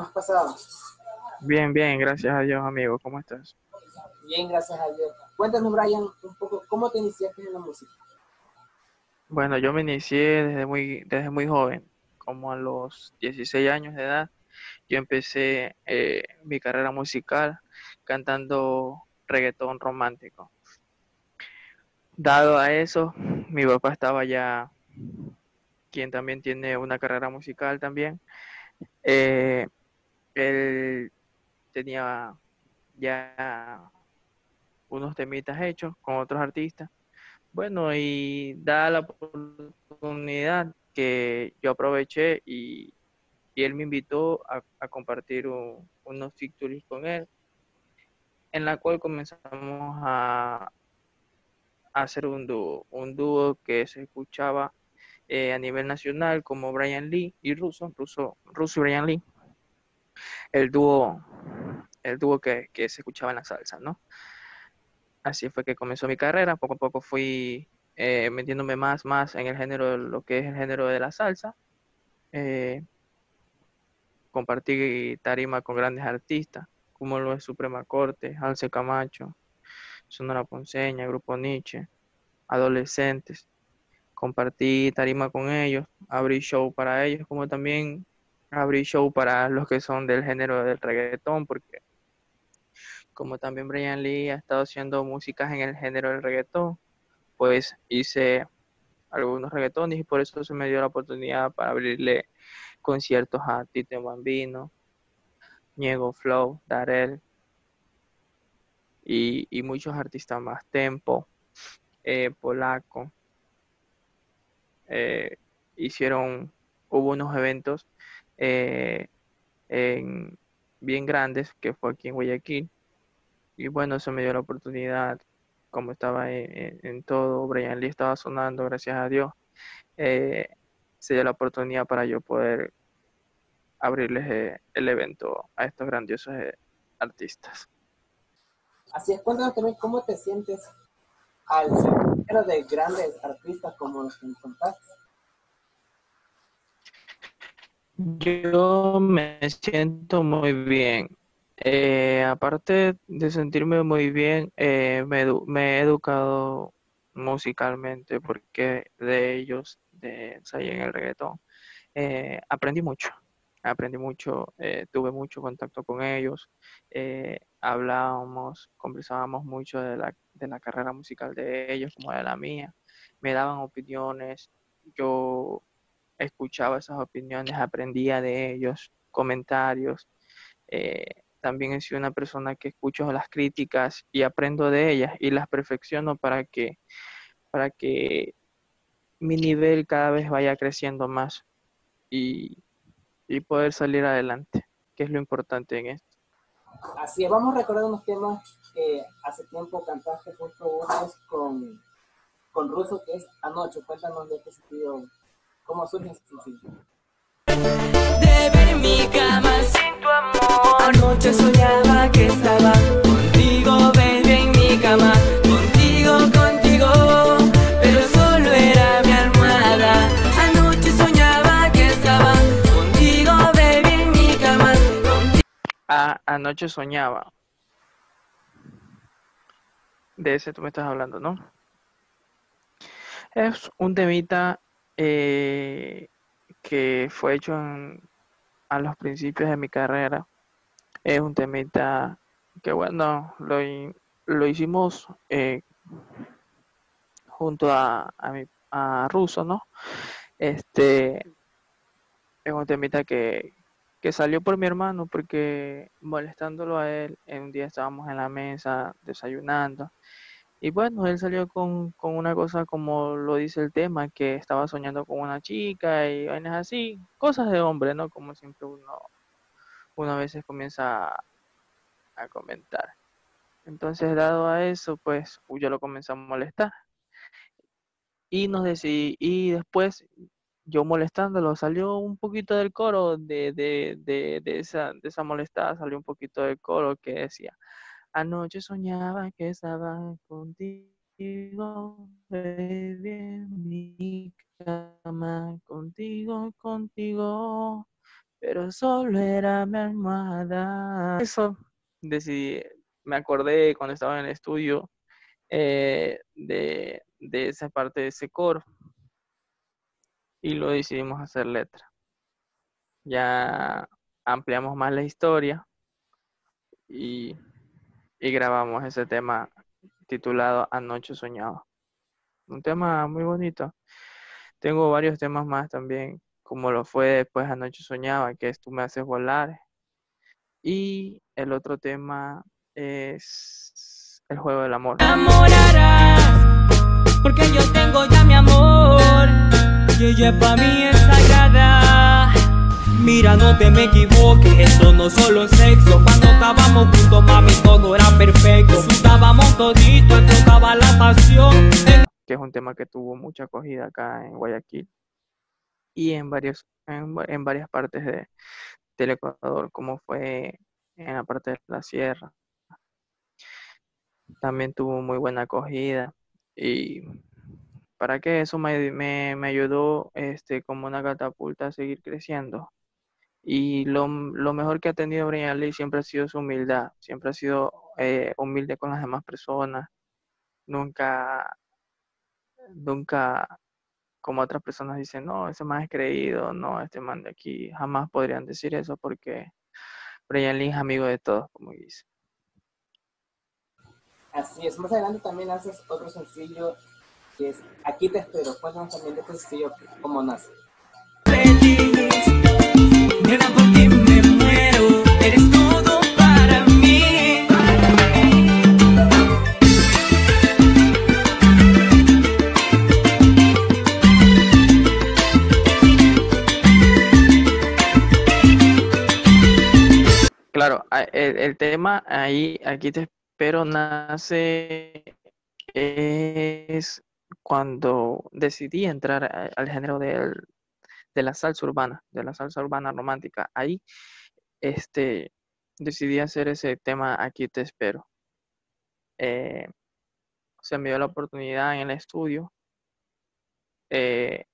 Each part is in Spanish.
¿Cómo has pasado? Bien, bien, gracias a Dios, amigo. ¿Cómo estás? Bien, gracias a Dios. Cuéntame, Brian, un poco, ¿cómo te iniciaste en la música? Bueno, yo me inicié desde muy, desde muy joven, como a los 16 años de edad. Yo empecé eh, mi carrera musical cantando reggaetón romántico. Dado a eso, mi papá estaba ya, quien también tiene una carrera musical también, eh, él tenía ya unos temitas hechos con otros artistas. Bueno, y da la oportunidad que yo aproveché y, él me invitó a, compartir unos features con él, en la cual comenzamos a, hacer un dúo, un dúo que se escuchaba eh, a nivel nacional como Brian Lee y Russo, Russo, Russo y Brian Lee, el dúo, el dúo que, que se escuchaba en la salsa, ¿no? así fue que comenzó mi carrera. Poco a poco fui eh, metiéndome más, más en el género, lo que es el género de la salsa. Eh, compartí tarima con grandes artistas, como lo es Suprema Corte, Alce Camacho, Sonora Ponceña, Grupo Nietzsche, adolescentes. Compartí tarima con ellos, abrí show para ellos, como también abrí show para los que son del género del reggaetón, porque como también Brian Lee ha estado haciendo músicas en el género del reggaetón, pues hice algunos reggaetones y por eso se me dio la oportunidad para abrirle conciertos a Tite Bambino, Niego Flow, Darel y, muchos artistas más, Tempo, eh, Polaco. Eh, hicieron, hubo unos eventos eh, bien grandes que fue aquí en Guayaquil y bueno, se me dio la oportunidad, como estaba en, todo, Brian Lee estaba sonando, gracias a Dios, eh, se dio la oportunidad para yo poder abrirles eh, el evento a estos grandiosos artistas. Así es, cuéntanos también cómo te sientes al ser de grandes artistas como los que contaste. Yo me siento muy bien. Eh, aparte de sentirme muy bien, eh, me, he educado musicalmente porque de ellos, de en el reggaetón, eh, aprendí mucho. Aprendí mucho, tuve mucho contacto con ellos, hablábamos, conversábamos mucho de la, de la carrera musical de ellos como de la mía. Me daban opiniones, yo escuchaba esas opiniones, aprendía de ellos, comentarios. Eh, también he sido una persona que escucho las críticas y aprendo de ellas y las perfecciono para que, para que mi nivel cada vez vaya creciendo más y, poder salir adelante, que es lo importante en esto. Así es, vamos a recordar unos temas que hace tiempo cantaste justo vez con, con Russo, que es Anoche. Cuéntanos de este sentido, cómo surge ese sencillo. De ver mi cama sin tu amor. Anoche soñaba que estaba contigo, baby, en mi cama. Contigo, contigo, pero solo era mi almohada. Anoche soñaba que estaba contigo, baby, en mi cama. anoche soñaba. De ese tú me estás hablando, ¿no? Es un temita eh, que fue hecho a los principios de mi carrera. Es un temita que, bueno, lo, lo hicimos eh, junto a, a, mi, a Russo, ¿no? Este es un temita que, que salió por mi hermano porque molestándolo a él, un día estábamos en la mesa desayunando y bueno, él salió con, una cosa como lo dice el tema, que estaba soñando con una chica y vainas así, cosas de hombre, ¿no? Como siempre uno, uno a veces comienza a, comentar. Entonces, dado a eso, pues yo lo comencé a molestar. Y nos decidí, y después yo molestándolo, salió un poquito del coro de, de, de, de, esa, de esa molestada, salió un poquito del coro que decía, Anoche soñaba que estaba contigo, baby, en mi cama, contigo, contigo, pero solo era mi almohada. Eso decidí, me acordé cuando estaba en el estudio eh, de, de esa parte de ese coro y lo decidimos hacer letra. Ya ampliamos más la historia y, y grabamos ese tema titulado Anoche Soñaba. Un tema muy bonito. Tengo varios temas más también, como lo fue después Anoche Soñaba, que es Tú me haces volar. Y el otro tema es El juego del amor. Enamorarás, porque yo tengo ya mi amor, y ella para mí es sagrada. Mira, no te me equivoques, esto no solo es sexo. Cuando estábamos juntos, mami, todo era perfecto. Estábamos todito, explotaba la pasión. que es un tema que tuvo mucha acogida acá en Guayaquil y en varios en, en varias partes de, del Ecuador, como fue en la parte de la sierra. También tuvo muy buena acogida y para que eso me, me, me ayudó este, como una catapulta a seguir creciendo. Y lo, lo mejor que ha tenido Brian Lee siempre ha sido su humildad, siempre ha sido eh, humilde con las demás personas, nunca, nunca como otras personas dicen, no, ese man es creído, no, este man de aquí, jamás podrían decir eso porque Brian Lee es amigo de todos, como dice. Así es, más adelante también lanzas otro sencillo que es Aquí te espero. Cuéntanos también de este sencillo, cómo nace. Claro, el, tema ahí, aquí te espero, nace es cuando decidí entrar al género del, de la salsa urbana, de la salsa urbana romántica. Ahí, este, decidí hacer ese tema, aquí te espero. Eh, se me dio la oportunidad en el estudio. eh,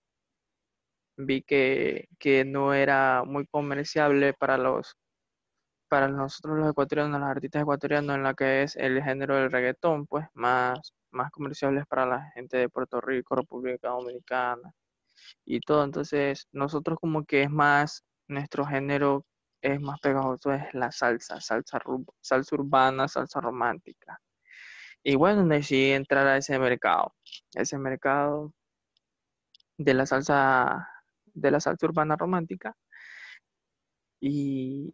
vi que, que no era muy comerciable para los para nosotros los ecuatorianos, los artistas ecuatorianos en la que es el género del reggaetón, pues más, más comerciables para la gente de Puerto Rico, República Dominicana y todo. Entonces, nosotros como que es más, nuestro género es más pegajoso, es la salsa, salsa, salsa urbana, salsa romántica. Y bueno, decidí entrar a ese mercado, ese mercado de la salsa, de la salsa urbana romántica. Y,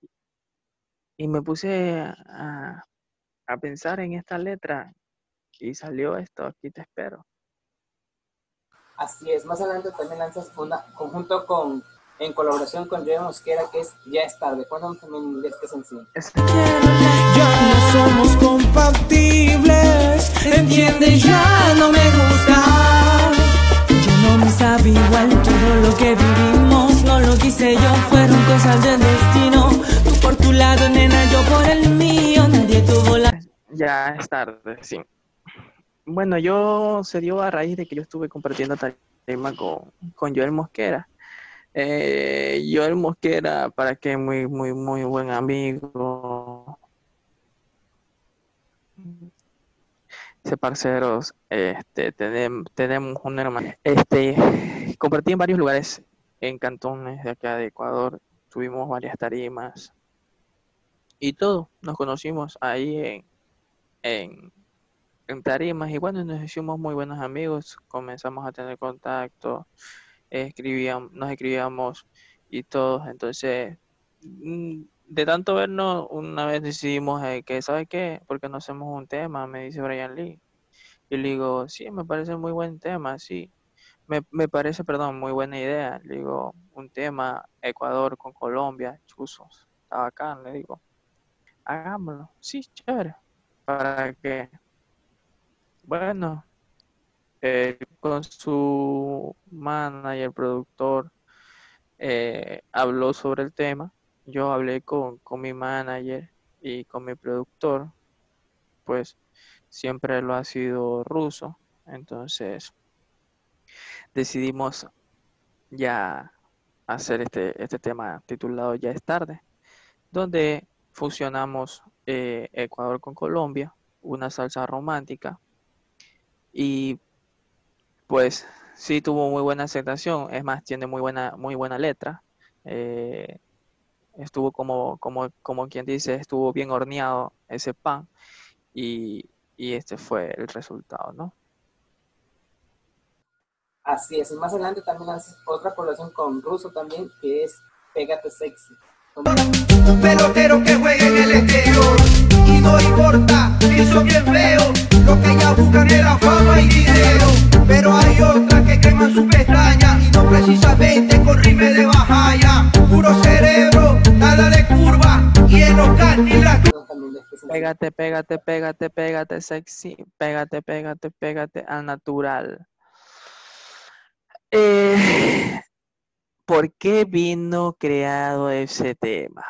y me puse a, a pensar en esta letra y salió esto, aquí te espero. Así es, más adelante también lanzas una conjunto con, en colaboración con Joey Mosquera, que es Ya es tarde. Cuéntanos también de este sencillo. Es- Ya no somos compatibles, entiende, ya no me gusta. Yo no me sabía igual todo lo que vivimos, no lo quise yo, fueron cosas del destino. Tú por tu lado, nena, yo por el mío, nadie tuvo la Ya es tarde, sí. Bueno, yo se dio a raíz de que yo estuve compartiendo tarima con, con Joel Mosquera. Eh, Joel Mosquera, para que muy, muy, muy buen amigo. Ese parceros, este, tenemos, tenemos un hermano. Este, compartí en varios lugares en cantones de acá de Ecuador. Tuvimos varias tarimas y todo. Nos conocimos ahí en, en, en y bueno, nos hicimos muy buenos amigos, comenzamos a tener contacto, escribíamos, nos escribíamos y todo, entonces mm, de tanto vernos, una vez decidimos eh, que, ¿sabes qué? Porque no hacemos un tema, me dice Brian Lee. Y le digo, sí, me parece muy buen tema, sí. Me, me parece, perdón, muy buena idea. Le digo, un tema, Ecuador con Colombia, chuzos, está bacán, le digo, hagámoslo. Sí, chévere. Para que, bueno, él con su manager, productor, eh, habló sobre el tema. Yo hablé con, con mi manager y con mi productor, pues siempre lo ha sido ruso. Entonces decidimos ya hacer este, este tema titulado Ya es tarde, donde fusionamos eh, Ecuador con Colombia, una salsa romántica y pues sí tuvo muy buena aceptación, es más, tiene muy buena, muy buena letra. Eh, estuvo como, como, como quien dice, estuvo bien horneado ese pan y, y este fue el resultado, ¿no? Así es, más adelante también hace otra colaboración con Russo también, que es Pégate Sexy. Un pelotero que juegue en el exterior y no importa, eso bien feo. Lo que ella buscan es la fama y dinero, pero hay otras que queman su pestaña y no precisamente con rime de bajaya. Puro cerebro, nada de curva y en los sencillo. Pégate, pégate, pégate, pégate, sexy. Pégate, pégate, pégate al natural. Eh, ¿Por qué vino creado ese tema?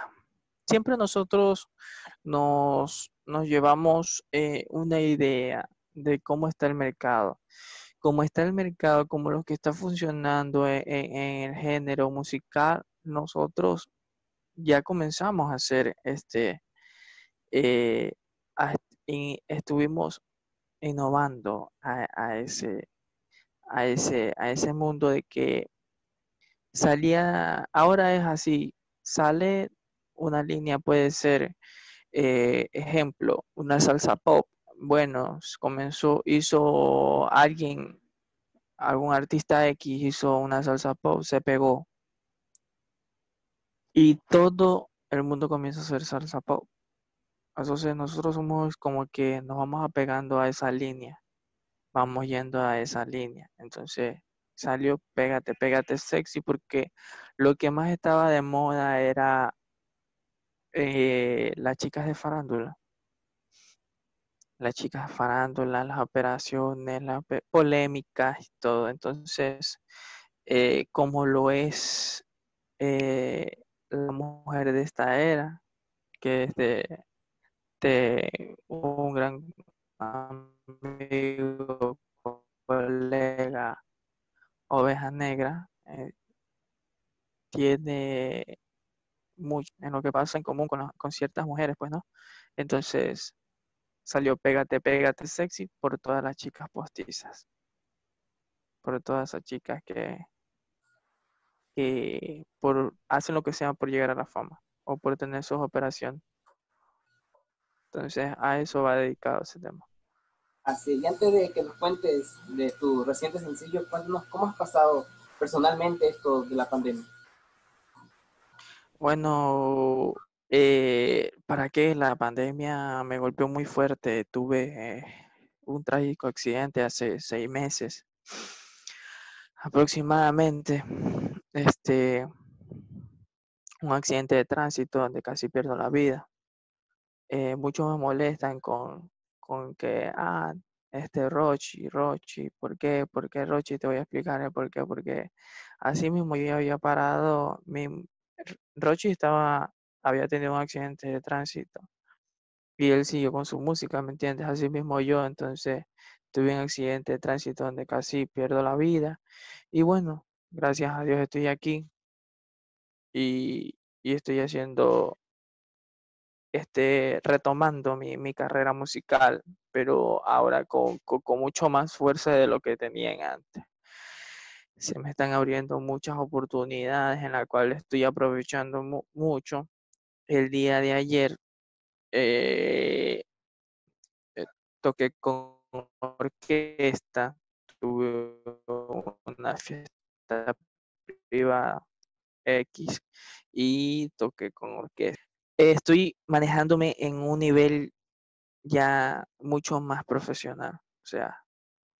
Siempre nosotros nos, nos llevamos eh, una idea de cómo está el mercado. Cómo está el mercado, como lo que está funcionando en, en- en el género musical, nosotros ya comenzamos a hacer este, eh, y estuvimos innovando a ese, a ese, a ese mundo de que salía, ahora es así, sale una línea, puede ser, eh, ejemplo, una salsa pop. Bueno, comenzó, hizo alguien, algún artista X hizo una salsa pop, se pegó y todo el mundo comienza a hacer salsa pop. Entonces nosotros somos como que nos vamos apegando a esa línea, vamos yendo a esa línea. Entonces salió Pégate, Pégate Sexy porque lo que más estaba de moda era eh, las chicas de farándula. Las chicas de farándula, las operaciones, las polémicas y todo. Entonces, eh, como lo es eh, la mujer de esta era, que es de, de un gran amigo, colega, oveja negra, eh, tiene en lo que pasa en común con, las- con ciertas mujeres, pues, ¿no? Entonces salió Pégate, Pégate Sexy por todas las chicas postizas, por todas esas chicas que, que por, hacen lo que sea por llegar a la fama o por tener sus operaciones. Entonces a eso va dedicado ese tema. Así, y antes de que nos cuentes de tu reciente sencillo, cuéntanos cómo has pasado personalmente esto de la pandemia. Bueno, eh, ¿para qué? La pandemia me golpeó muy fuerte. Tuve eh, un trágico accidente hace seis meses aproximadamente. Este, un accidente de tránsito donde casi pierdo la vida. Eh, muchos me molestan con, con que, ah, este Rochi, Rochi, ¿por qué? ¿Por qué Rochi? Te voy a explicar el por qué. Porque así mismo yo había parado, mi, Rochi estaba, había tenido un accidente de tránsito y él siguió con su música, ¿me entiendes? Así mismo yo, entonces tuve un accidente de tránsito donde casi pierdo la vida y bueno, gracias a Dios estoy aquí y, y estoy haciendo, este, retomando mi, mi carrera musical, pero ahora con, con, con mucho más fuerza de lo que tenían antes. Se me están abriendo muchas oportunidades en las cuales estoy aprovechando mu- mucho. El día de ayer eh, eh, toqué con orquesta, tuve una fiesta privada X y toqué con orquesta. Estoy manejándome en un nivel ya mucho más profesional, o sea,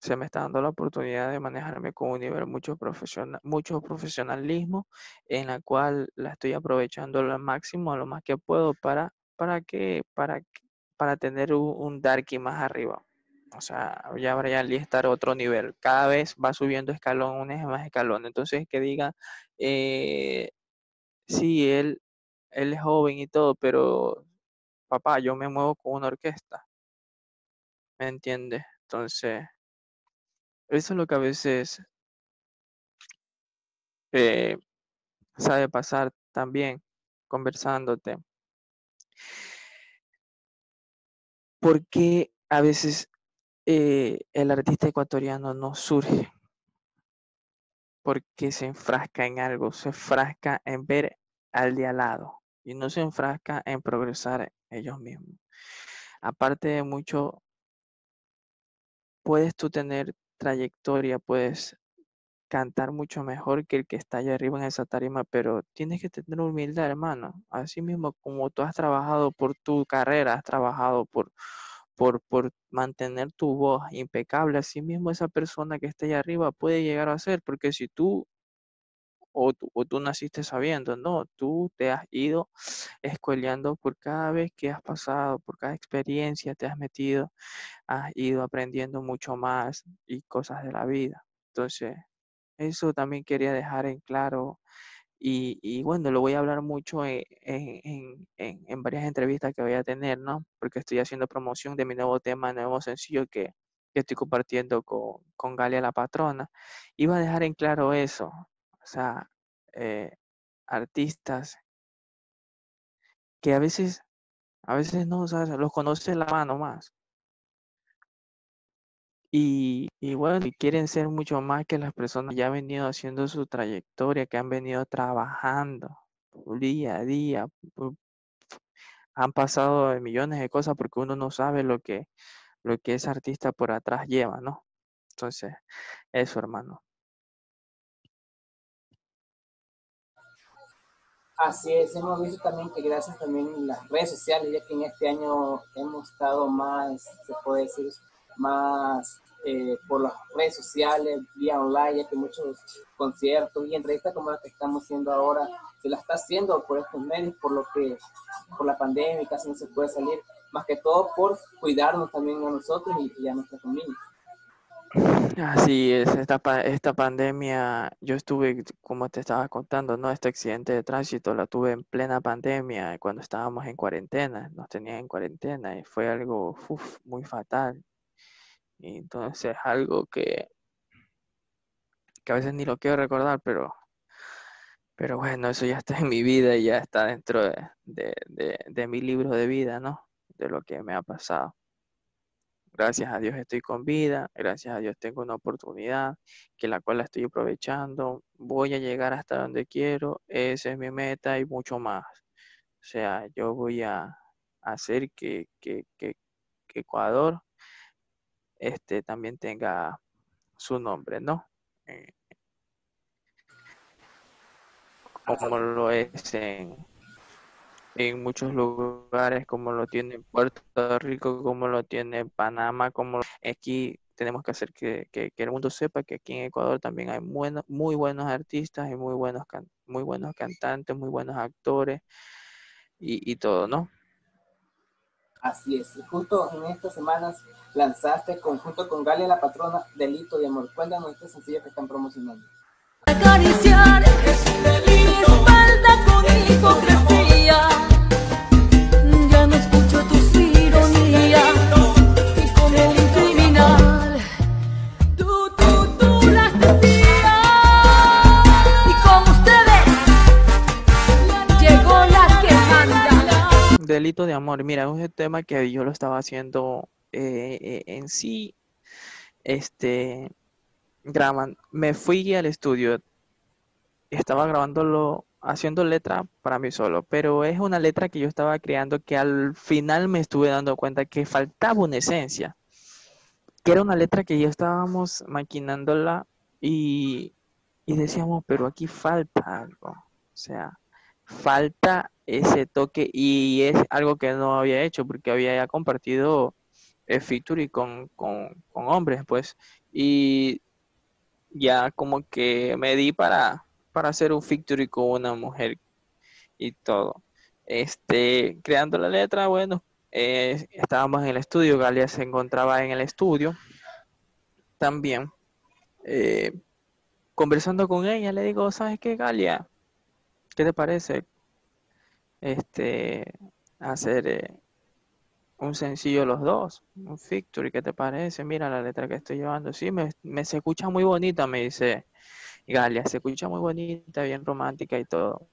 se me está dando la oportunidad de manejarme con un nivel mucho profesional, mucho profesionalismo en la cual la estoy aprovechando al máximo, lo más que puedo para, para que, para, para tener un, Darky más arriba. O sea, ya Brian a otro nivel. Cada vez va subiendo escalón, un eje más escalón. Entonces, que diga, eh, sí, él, él es joven y todo, pero papá, yo me muevo con una orquesta, ¿me entiendes? Entonces, eso es lo que a veces eh, sabe pasar también conversándote. Porque a veces eh, el artista ecuatoriano no surge? Porque se enfrasca en algo, se enfrasca en ver al de al lado y no se enfrasca en progresar ellos mismos. Aparte de mucho, puedes tú tener trayectoria, puedes cantar mucho mejor que el que está allá arriba en esa tarima, pero tienes que tener humildad, hermano. Así mismo como tú has trabajado por tu carrera, has trabajado por, por, por mantener tu voz impecable, así mismo esa persona que está allá arriba puede llegar a ser, porque si tú o tú, o tú naciste sabiendo, no, tú te has ido escueleando por cada vez que has pasado, por cada experiencia te has metido, has ido aprendiendo mucho más y cosas de la vida. Entonces, eso también quería dejar en claro y, y bueno, lo voy a hablar mucho en, en, en, en, varias entrevistas que voy a tener, ¿no? Porque estoy haciendo promoción de mi nuevo tema, nuevo sencillo que, que estoy compartiendo con, con Galia la patrona. Iba a dejar en claro eso, o sea, eh, artistas que a veces, a veces no, ¿sabes? los conoce la mano más. Y, bueno, quieren ser mucho más que las personas que ya han venido haciendo su trayectoria, que han venido trabajando día a día. Han pasado millones de cosas porque uno no sabe lo que, lo que ese artista por atrás lleva, ¿no? Entonces, eso, hermano. Así es, hemos visto también que gracias también a las redes sociales, ya que en este año hemos estado más, se puede decir, más eh, por las redes sociales, vía online, ya que muchos conciertos y entrevistas como las que estamos haciendo ahora se las está haciendo por estos medios, por lo que, por la pandemia, casi no se puede salir, más que todo por cuidarnos también a nosotros y, y a nuestra familia. Así es, esta, esta pandemia, yo estuve, como te estaba contando, ¿no? Este accidente de tránsito la tuve en plena pandemia, cuando estábamos en cuarentena, nos tenían en cuarentena y fue algo uf, muy fatal. Y entonces algo que, que a veces ni lo quiero recordar, pero, pero bueno, eso ya está en mi vida y ya está dentro de, de, de, de mi libro de vida, ¿no? De lo que me ha pasado. Gracias a Dios estoy con vida, gracias a Dios tengo una oportunidad que la cual la estoy aprovechando, voy a llegar hasta donde quiero, esa es mi meta y mucho más. O sea, yo voy a hacer que, que, que, Ecuador este, también tenga su nombre, ¿no? Eh, como lo es en, en muchos lugares, como lo tiene Puerto Rico, como lo tiene Panamá, como aquí tenemos que hacer que, que, que el mundo sepa que aquí en Ecuador también hay bueno, muy buenos artistas y muy buenos, can, muy buenos cantantes, muy buenos actores y, y todo, ¿no? Así es, y justo en estas semanas lanzaste conjunto con Galia la patrona Delito de Amor. Cuéntanos este sencillo que están promocionando. Acariciar Delito de amor, mira, es un tema que yo lo estaba haciendo eh, eh, en sí, este, graban, me fui al estudio, estaba grabándolo, haciendo letra para mí solo, pero es una letra que yo estaba creando que al final me estuve dando cuenta que faltaba una esencia, que era una letra que ya estábamos maquinándola y, y decíamos, pero aquí falta algo, o sea, falta ese toque y es algo que no había hecho porque había ya compartido eh, feature con, con, con hombres, pues, y ya como que me di para, para hacer un feature con una mujer y todo. Este, creando la letra, bueno, eh, estábamos en el estudio, Galia se encontraba en el estudio también. Eh, conversando con ella, le digo, ¿sabes qué, Galia? ¿Qué te parece? Este, hacer eh, un sencillo los dos, un feature, ¿qué te parece? Mira la letra que estoy llevando. Sí, me, se escucha muy bonita, me dice. Galia, se escucha muy bonita, bien romántica y todo.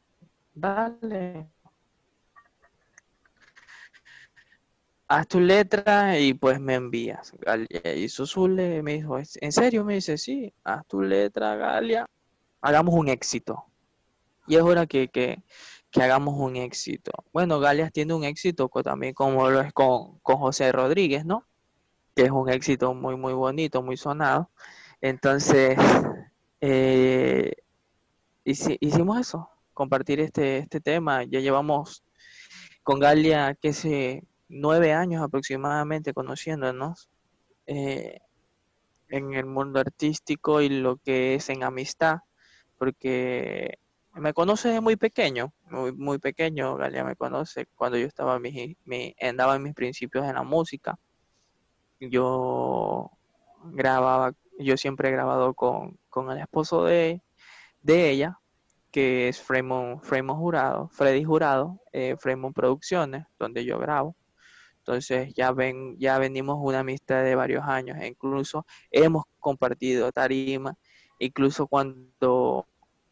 Dale. Haz tu letra y pues me envías. Galia hizo su le me dijo, ¿en serio? Me dice, sí, haz tu letra, Galia. Hagamos un éxito. Y es hora que, que, hagamos un éxito. Bueno, Galias tiene un éxito también como lo es con, con José Rodríguez, ¿no? Que es un éxito muy, muy bonito, muy sonado. Entonces, eh, hicimos eso, compartir este, este tema. Ya llevamos con Galia, que sé, nueve años aproximadamente conociéndonos eh, en el mundo artístico y lo que es en amistad, porque me conoce desde muy pequeño, muy, muy pequeño, Galia me conoce cuando yo estaba mi, andaba en mis principios en la música. Yo grababa, yo siempre he grabado con, con el esposo de, de ella, que es Fremont, Fremont Jurado, Freddy Jurado, eh, Producciones, donde yo grabo. Entonces ya ven, ya venimos una amistad de varios años, e incluso hemos compartido tarima, incluso cuando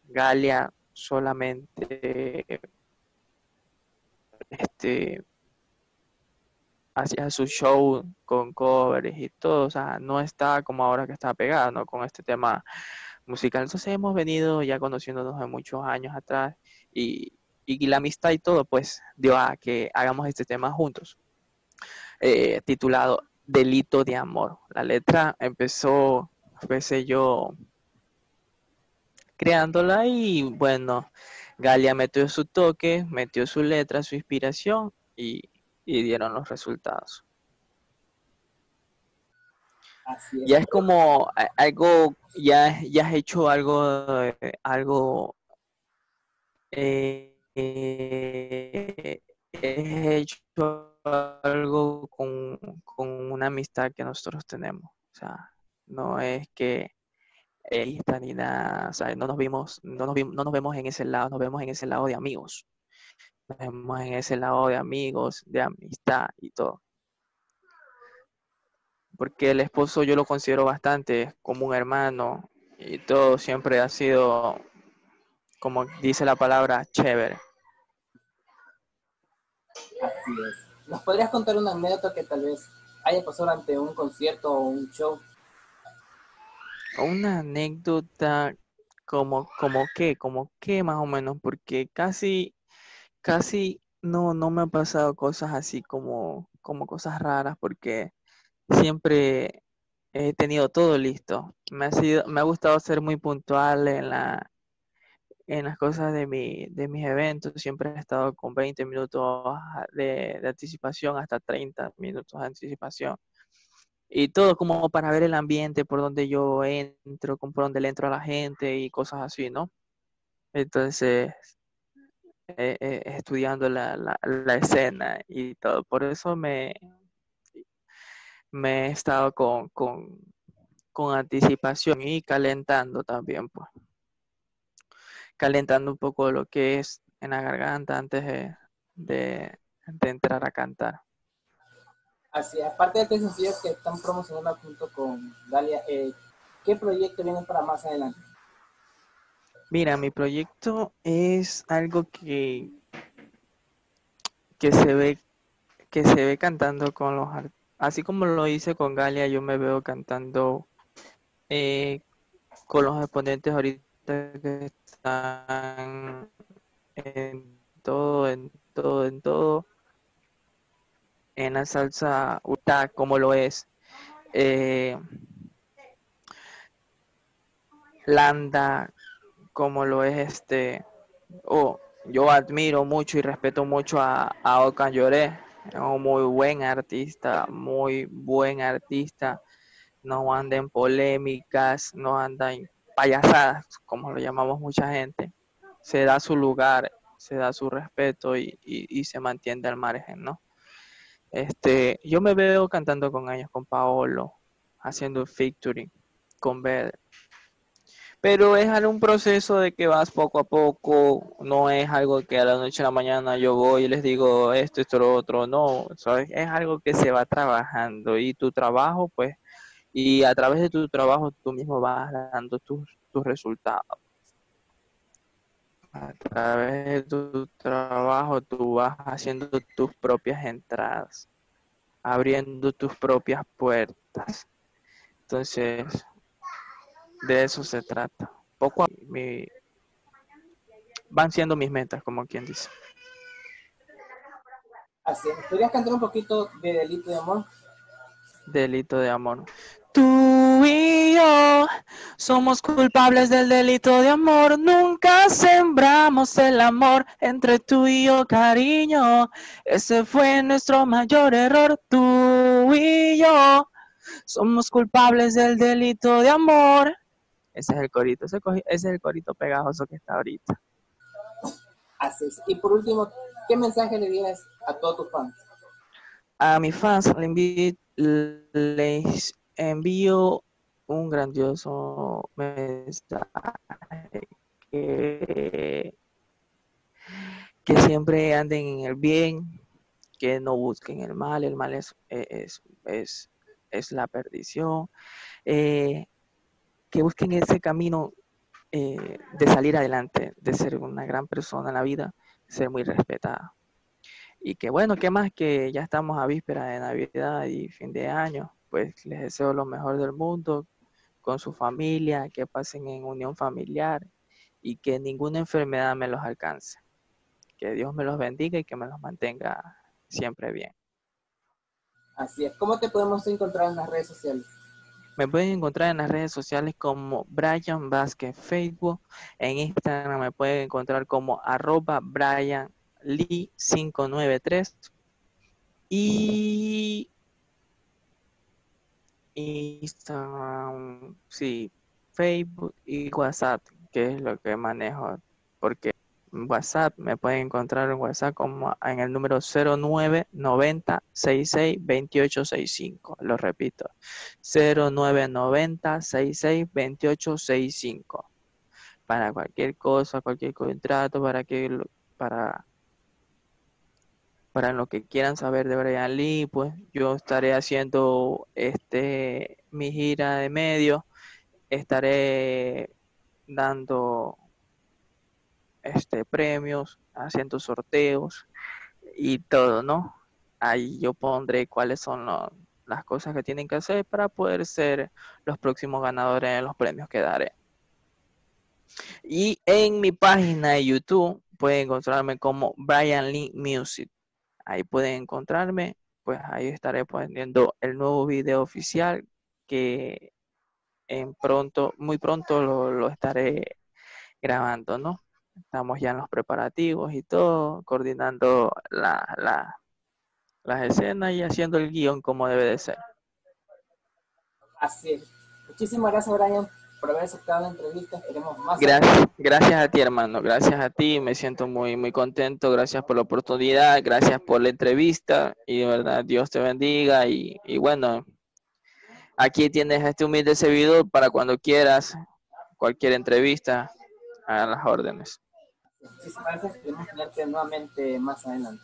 Galia solamente este hacía su show con covers y todo, o sea, no está como ahora que está pegado, ¿no? Con este tema musical. Entonces hemos venido ya conociéndonos de muchos años atrás y, y la amistad y todo, pues dio a que hagamos este tema juntos, eh, titulado Delito de Amor. La letra empezó, empecé yo creándola y bueno, Galia metió su toque, metió su letra, su inspiración y, dieron los resultados. Ya es como algo, ya, ya has hecho algo, algo, eh, he hecho algo con, con una amistad que nosotros tenemos. O sea, no es que está ni nada, o sea, no nos vimos, no nos, no nos vemos en ese lado, nos vemos en ese lado de amigos. Nos vemos en ese lado de amigos, de amistad y todo. Porque el esposo yo lo considero bastante como un hermano y todo siempre ha sido, como dice la palabra, chévere. Así es. ¿Nos podrías contar una anécdota que tal vez haya pasado ante un concierto o un show una anécdota como, como qué, como qué más o menos, porque casi, casi no, no me han pasado cosas así como, como cosas raras, porque siempre he tenido todo listo. Me ha sido, me ha gustado ser muy puntual en la, en las cosas de mi, de mis eventos. Siempre he estado con 20 minutos de, anticipación hasta 30 minutos de anticipación y todo como para ver el ambiente, por donde yo entro, por donde le entro a la gente y cosas así, ¿no? Entonces, estudiando la, la, escena y todo, por eso me, me he estado con, con, con anticipación y calentando también, pues. Calentando un poco lo que es en la garganta antes de entrar a cantar. Así, aparte de este sencillo que están promocionando junto con Dalia, eh, ¿qué proyecto viene para más adelante? Mira, mi proyecto es algo que, que se ve que se ve cantando con los así como lo hice con Galia, yo me veo cantando eh, con los exponentes ahorita que están en todo, en todo, en todo en la salsa utah como lo es eh, Landa, como lo es este, oh, yo admiro mucho y respeto mucho a, a Okan Lloré, un muy buen artista, muy buen artista, no anda en polémicas, no anda en payasadas, como lo llamamos mucha gente, se da su lugar, se da su respeto y, y se mantiene al margen, ¿no? Este, yo me veo cantando con ellos, con Paolo, haciendo featuring con Bed. Pero es un proceso de que vas poco a poco, no es algo que a la noche a la mañana yo voy y les digo esto, esto, lo otro, no, es algo que se va trabajando y tu trabajo pues Y a través de tu trabajo tú mismo vas dando tus, tus resultados. A través de tu trabajo tú vas haciendo tus propias entradas, abriendo tus propias puertas. Entonces, de eso se trata. Poco a mi, van siendo mis metas, como quien dice. Así. ¿Podrías cantar un poquito de Delito de Amor? Delito de amor. Tú y yo somos culpables del delito de amor. Nunca sembramos el amor entre tú y yo, cariño. Ese fue nuestro mayor error. Tú y yo somos culpables del delito de amor. Ese es el corito, ese, es el corito pegajoso que está ahorita. Así es. Y por último, ¿qué mensaje le dirías a todos tus fans? A mis fans le envi- les envío un grandioso mensaje que, siempre anden en el bien, que no busquen el mal, el mal es, es, es, es la perdición, eh, que busquen ese camino eh, de salir adelante, de ser una gran persona en la vida, ser muy respetada. Y que bueno, ¿qué más que ya estamos a víspera de Navidad y fin de año? Pues les deseo lo mejor del mundo con su familia, que pasen en unión familiar y que ninguna enfermedad me los alcance. Que Dios me los bendiga y que me los mantenga siempre bien. Así es. ¿Cómo te podemos encontrar en las redes sociales? Me pueden encontrar en las redes sociales como Brian Vázquez Facebook. En Instagram me pueden encontrar como arroba Brian Lee 593. Y Instagram, sí, Facebook y WhatsApp, que es lo que manejo. Porque WhatsApp me pueden encontrar en WhatsApp como en el número 0990 66 2865. Lo repito, 0990 66 2865. Para cualquier cosa, cualquier contrato, para que para para lo que quieran saber de Brian Lee, pues yo estaré haciendo este mi gira de medios, estaré dando este premios, haciendo sorteos y todo, ¿no? Ahí yo pondré cuáles son las cosas que tienen que hacer para poder ser los próximos ganadores de los premios que daré. Y en mi página de YouTube pueden encontrarme como Brian Lee Music. Ahí pueden encontrarme, pues ahí estaré poniendo el nuevo video oficial que en pronto, muy pronto lo, lo estaré grabando, ¿no? Estamos ya en los preparativos y todo, coordinando la, la- las escenas y haciendo el guion como debe de ser. Así es. Muchísimas gracias, Brian, por haber aceptado la entrevista. Esperemos más. Gracias, gracias a ti, hermano. Gracias a ti. Me siento muy, muy contento. Gracias por la oportunidad. Gracias por la entrevista. Y de verdad, Dios te bendiga. Y, y bueno, aquí tienes a este humilde servidor para cuando quieras cualquier entrevista a las órdenes. Muchísimas gracias. Esperemos tenerte nuevamente más adelante.